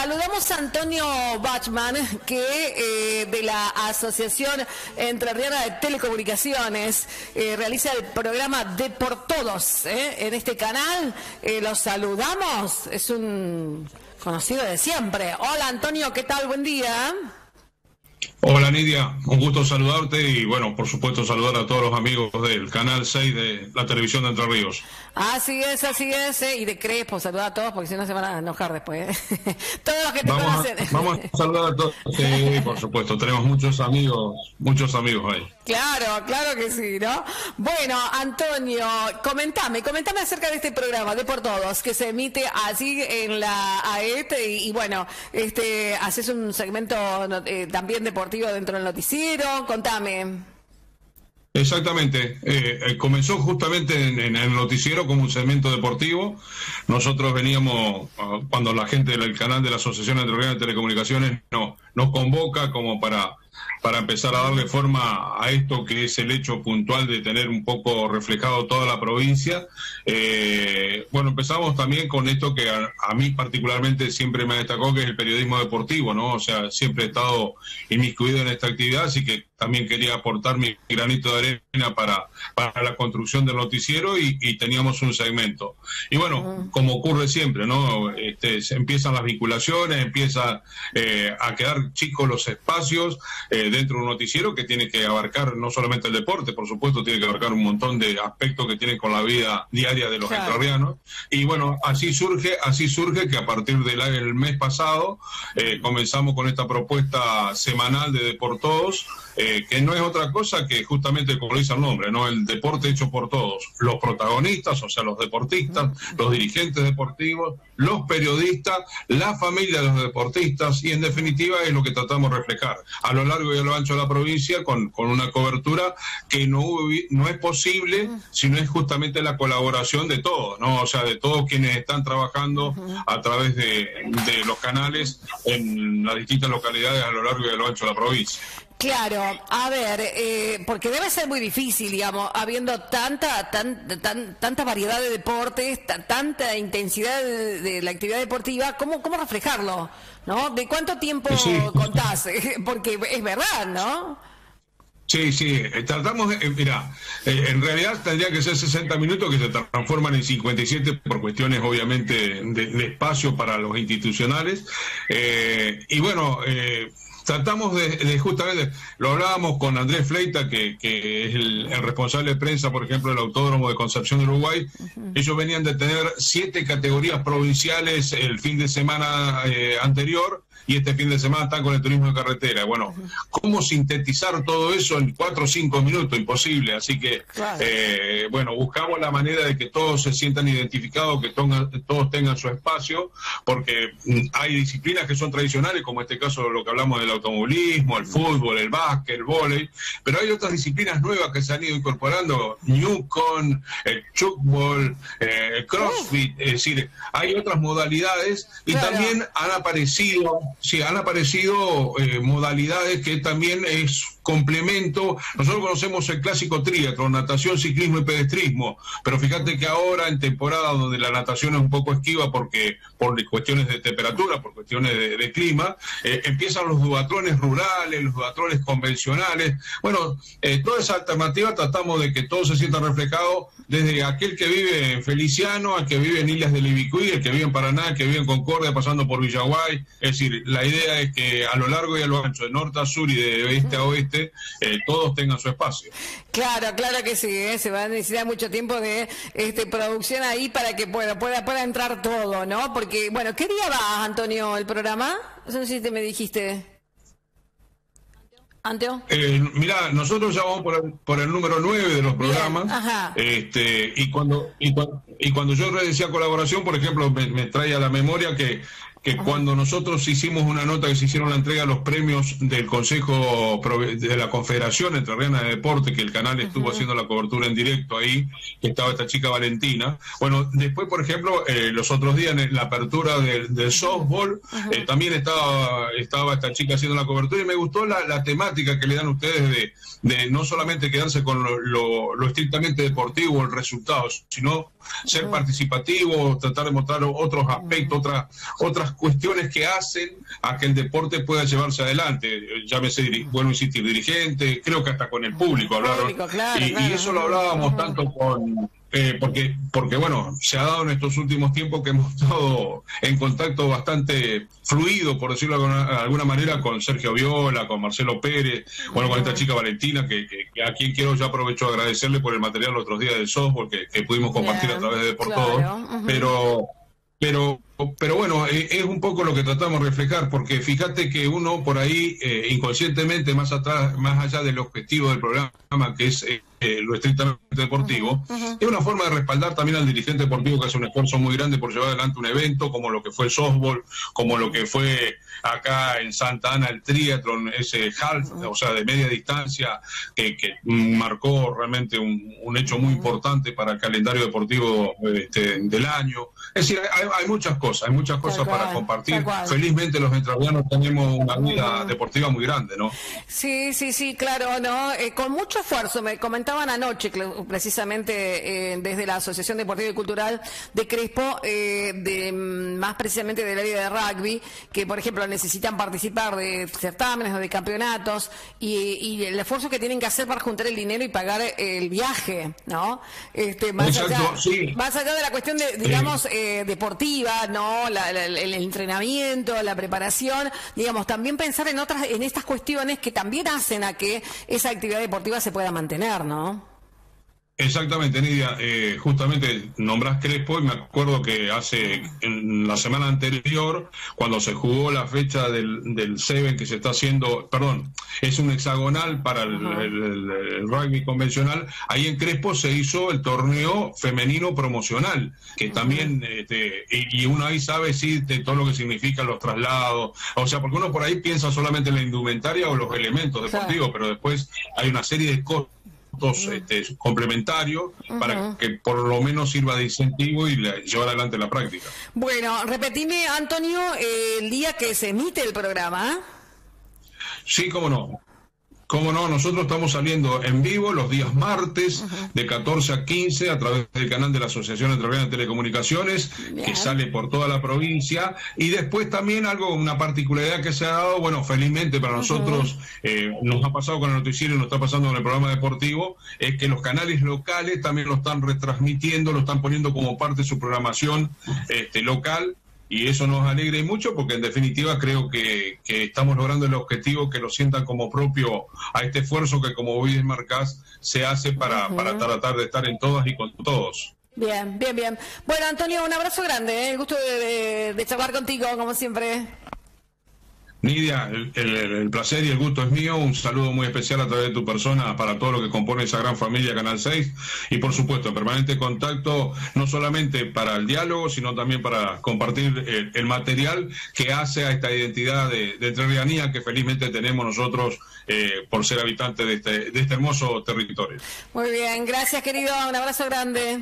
saludamos a Antonio Bachman, que eh, de la Asociación Entrerriana de Telecomunicaciones eh, realiza el programa De por Todos eh, en este canal. los saludamos, es un conocido de siempre. Hola Antonio, ¿qué tal? Buen día. Hola Nidia, un gusto saludarte y bueno, por supuesto saludar a todos los amigos del canal 6 de la televisión de Entre Ríos. Así es, así es, eh, y de Crespo, saludar a todos porque si no se van a enojar después. ¿eh? todos los que te vamos conocen. vamos a saludar a todos, sí, por supuesto, tenemos muchos amigos, muchos amigos ahí. Claro, claro que sí, ¿no? Bueno, Antonio, comentame, comentame acerca de este programa de por todos que se emite así en la AET y, bueno, este, haces un segmento eh, también deportivo dentro del noticiero, contame. Exactamente. Eh, eh, comenzó justamente en, el noticiero como un segmento deportivo. Nosotros veníamos, ah, cuando la gente del canal de la Asociación de Telecomunicaciones no, nos convoca como para para empezar a darle forma a esto que es el hecho puntual de tener un poco reflejado toda la provincia. Eh, bueno, empezamos también con esto que a, mí particularmente siempre me destacó, que es el periodismo deportivo, ¿no? O sea, siempre he estado inmiscuido en esta actividad, así que también quería aportar mi granito de arena para, para la construcción del noticiero y, teníamos un segmento. Y bueno, como ocurre siempre, ¿no? Este, se empiezan las vinculaciones, empieza eh, a quedar chicos los espacios. Eh, dentro de un noticiero que tiene que abarcar no solamente el deporte, por supuesto, tiene que abarcar un montón de aspectos que tienen con la vida diaria de los claro. Y bueno, así surge, así surge que a partir del mes pasado eh, comenzamos con esta propuesta semanal de Deportodos, eh, que no es otra cosa que justamente como dice el nombre, ¿no? El deporte hecho por todos, los protagonistas, o sea, los deportistas, los dirigentes deportivos, los periodistas, la familia de los deportistas y en definitiva es lo que tratamos de reflejar a lo largo y a lo ancho de la provincia con, con una cobertura que no, no es posible si no es justamente la colaboración de todos, ¿no? O sea, de todos quienes están trabajando a través de, de los canales en las distintas localidades a lo largo y a lo ancho de la provincia. Claro, a ver, eh, porque debe ser muy difícil, digamos, habiendo tanta tan, tanta variedad de deportes, tanta intensidad de, la actividad deportiva, ¿cómo, ¿cómo reflejarlo? ¿No? ¿De cuánto tiempo contás? porque es verdad, ¿no? Sí, sí, eh, tratamos, de, eh, mira, en realidad tendría que ser 60 minutos que se transforman en 57 por cuestiones obviamente de, espacio para los institucionales. y bueno, eh, tratamos de, justamente, lo hablábamos con Andrés Fleita, que, es el, responsable de prensa, por ejemplo, del Autódromo de Concepción de Uruguay. Ellos venían de tener siete categorías provinciales el fin de semana eh, anterior y este fin de semana están con el turismo de carretera. Bueno, ¿cómo sintetizar todo eso en cuatro o cinco minutos? Imposible. Así que, eh, bueno, buscamos la manera de que todos se sientan identificados, que todos tengan su espacio, porque mm, hay disciplinas que son tradicionales, como este caso lo que hablamos del automovilismo, el fútbol, el básquet, el vóley, pero hay otras disciplinas nuevas que se han ido incorporando, Newcon, el chukball, eh, el crossfit, es decir, hay otras modalidades y también han aparecido sí, han aparecido eh, modalidades que también es complemento. Nosotros conocemos el clásico triatlo, natación, ciclismo y pedestrismo, pero fíjate que ahora en temporada donde la natación es un poco esquiva porque por cuestiones de temperatura, por cuestiones de, clima, eh, empiezan los duatrones rurales, los duatrones convencionales. Bueno, eh, toda esa alternativa tratamos de que todo se sienta reflejado desde aquel que vive en Feliciano, al que vive en Islas del Ibicuí, el que vive en Paraná, el que vive en Concordia, pasando por Villaguay. Es decir, la idea es que a lo largo y a lo ancho, de norte a sur y de oeste a oeste, eh, todos tengan su espacio. Claro, claro que sí, ¿eh? se va a necesitar mucho tiempo de este, producción ahí para que pueda, pueda, pueda entrar todo, ¿no? Porque, bueno, ¿qué día va, Antonio, el programa? No sé si te me dijiste. Anteo. Eh, mira, nosotros ya vamos por el, número 9 de los programas. Este, y cuando, y cuando, y cuando yo decía colaboración, por ejemplo, me, me trae a la memoria que que cuando nosotros hicimos una nota que se hicieron la entrega de los premios del Consejo de la Confederación Entrerriana de Deporte, que el canal estuvo haciendo la cobertura en directo ahí, que estaba esta chica Valentina. Bueno, después, por ejemplo, eh, los otros días en la apertura del, softball, eh, también estaba, estaba esta chica haciendo la cobertura y me gustó la, temática que le dan ustedes de, de no solamente quedarse con lo, estrictamente deportivo, el resultado, sino ser participativo, tratar de mostrar otros aspectos, otras otras cuestiones que hacen a que el deporte pueda llevarse adelante. Llámese, bueno, insistir, dirigente, creo que hasta con el público hablaron. y, eso lo hablábamos tanto con, eh, porque, porque bueno, se ha dado en estos últimos tiempos que hemos estado en contacto bastante fluido, por decirlo de alguna, manera, con Sergio Viola, con Marcelo Pérez, bueno, con esta chica Valentina, que, a quien quiero ya aprovecho a agradecerle por el material los otros días del softball que, pudimos compartir a través de Por pero pero, pero bueno, eh, es un poco lo que tratamos de reflejar, porque fíjate que uno por ahí, eh, inconscientemente, más atrás, más allá del objetivo del programa, que es eh, lo estrictamente deportivo, es una forma de respaldar también al dirigente deportivo que hace un esfuerzo muy grande por llevar adelante un evento, como lo que fue el softball, como lo que fue acá en Santa Ana el triatlón, ese half, o sea, de media distancia, que, marcó realmente un, hecho muy importante para el calendario deportivo este, del año. Es decir, hay, muchas cosas, hay muchas cosas para compartir. Felizmente los entrerrianos tenemos una vida deportiva muy grande, ¿no? Sí, sí, sí, claro, ¿no? Eh, con mucho esfuerzo, me comentaban anoche, precisamente eh, desde la Asociación Deportiva y Cultural de Crespo, eh, de, mm, más precisamente del área de rugby, que por ejemplo necesitan participar de certámenes o de campeonatos y, el esfuerzo que tienen que hacer para juntar el dinero y pagar el viaje, ¿no? Este, más, allá, más allá de la cuestión de, digamos, eh, deportiva, ¿no? el entrenamiento, la preparación, digamos, también pensar en otras, en estas cuestiones que también hacen a que esa actividad deportiva se pueda mantener, ¿no? Exactamente, Nidia. Eh, justamente nombras Crespo y me acuerdo que hace en la semana anterior, cuando se jugó la fecha del, del Seven que se está haciendo, perdón, es un hexagonal para el, rugby convencional, ahí en Crespo se hizo el torneo femenino promocional, que también, este, y, uno ahí sabe sí de todo lo que significan los traslados, o sea, porque uno por ahí piensa solamente en la indumentaria o los elementos deportivos, pero después hay una serie de cosas este, complementarios para que por lo menos sirva de incentivo y llevar adelante la práctica. Bueno, repetime, Antonio, el día que se emite el programa. Sí, cómo no. Cómo no, nosotros estamos saliendo en vivo los días martes de 14 a 15 a través del canal de la Asociación Entrerriana de Telecomunicaciones, que sale por toda la provincia. Y después también algo, una particularidad que se ha dado, bueno, felizmente para nosotros eh, nos ha pasado con el noticiero y nos está pasando con el programa deportivo, es que los canales locales también lo están retransmitiendo, lo están poniendo como parte de su programación este, local y eso nos alegra mucho porque en definitiva creo que, estamos logrando el objetivo que lo sientan como propio a este esfuerzo que como bien marcás se hace para, para tratar de estar en todas y con todos. Bien, bien, bien. Bueno, Antonio, un abrazo grande, ¿eh? el gusto de, de charlar contigo, como siempre. Nidia, el, placer y el gusto es mío. Un saludo muy especial a través de tu persona para todo lo que compone esa gran familia Canal 6. Y por supuesto, permanente contacto, no solamente para el diálogo, sino también para compartir el, material que hace a esta identidad de, de que felizmente tenemos nosotros eh, por ser habitantes este, de este hermoso territorio. Muy bien, gracias querido. Un abrazo grande.